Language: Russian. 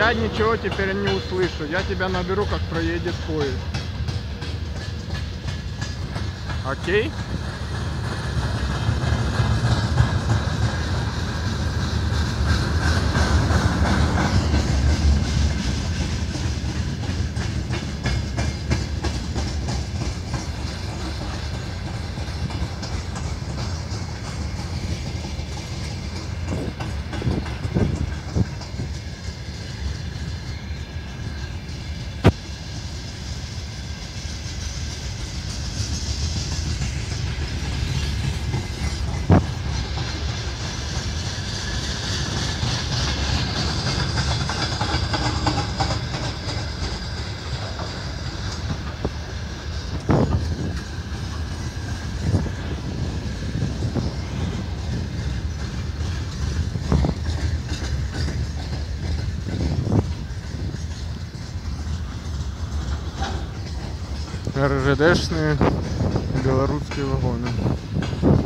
Я ничего теперь не услышу. Я тебя наберу, как проедет поезд. Окей? РЖДшные белорусские вагоны.